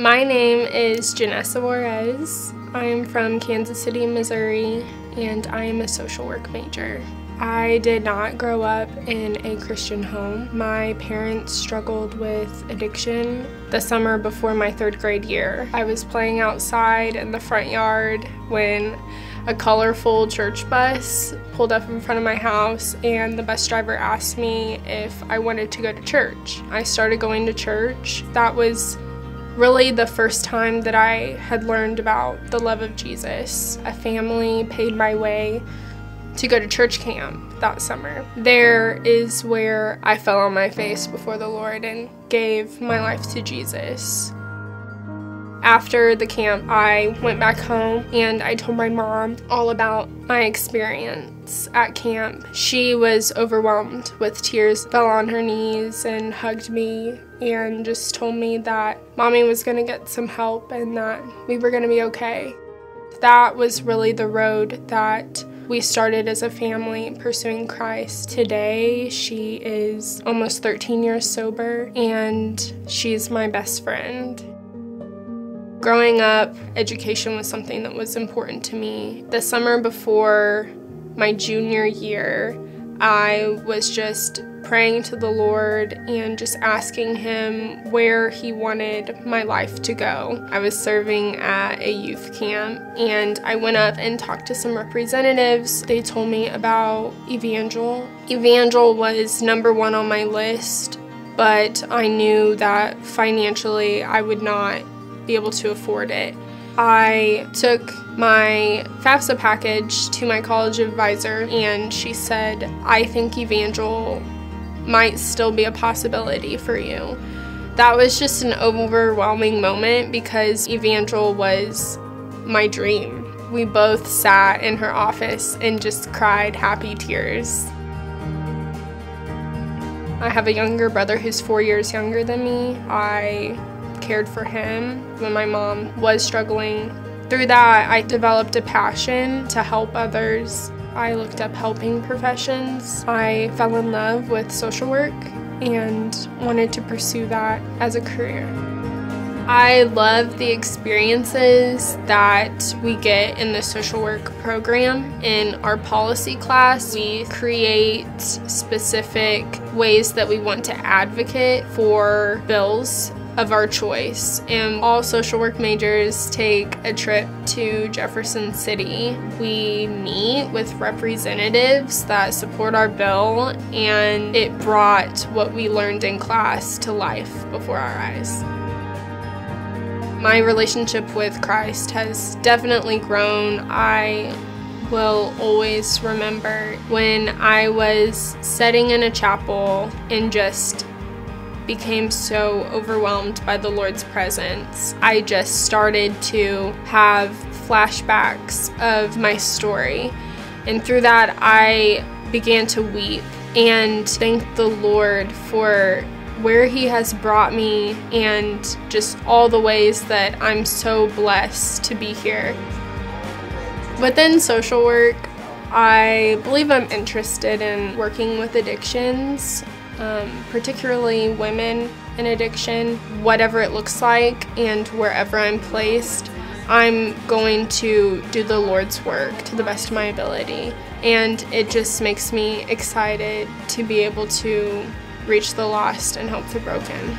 My name is Jenessa Juarez. I'm from Kansas City, Missouri, and I am a social work major. I did not grow up in a Christian home. My parents struggled with addiction the summer before my third grade year. I was playing outside in the front yard when a colorful church bus pulled up in front of my house and the bus driver asked me if I wanted to go to church. I started going to church. That was really the first time that I had learned about the love of Jesus. A family paid my way to go to church camp that summer. There is where I fell on my face before the Lord and gave my life to Jesus. After the camp, I went back home and I told my mom all about my experience at camp. She was overwhelmed with tears, fell on her knees and hugged me and just told me that mommy was going to get some help and that we were going to be okay. That was really the road that we started as a family pursuing Christ. Today, she is almost 13 years sober and she's my best friend. Growing up, education was something that was important to me. The summer before my junior year, I was just praying to the Lord and just asking Him where He wanted my life to go. I was serving at a youth camp and I went up and talked to some representatives. They told me about Evangel. Evangel was number one on my list, but I knew that financially I would not be able to afford it. I took my FAFSA package to my college advisor and she said, I think Evangel might still be a possibility for you. That was just an overwhelming moment because Evangel was my dream. We both sat in her office and just cried happy tears. I have a younger brother who's four years younger than me. I cared for him when my mom was struggling. Through that, I developed a passion to help others I looked up helping professions. I fell in love with social work and wanted to pursue that as a career. I love the experiences that we get in the social work program. In our policy class, we create specific ways that we want to advocate for bills of our choice. And all social work majors take a trip to Jefferson City. We meet with representatives that support our bill, and it brought what we learned in class to life before our eyes. My relationship with Christ has definitely grown. I will always remember when I was sitting in a chapel and just became so overwhelmed by the Lord's presence, I just started to have flashbacks of my story. And through that, I began to weep and thank the Lord for where He has brought me and just all the ways that I'm so blessed to be here. Within social work, I believe I'm interested in working with addictions um, particularly women in addiction, whatever it looks like and wherever I'm placed. I'm going to do the Lord's work to the best of my ability. And it just makes me excited to be able to reach the lost and help the broken.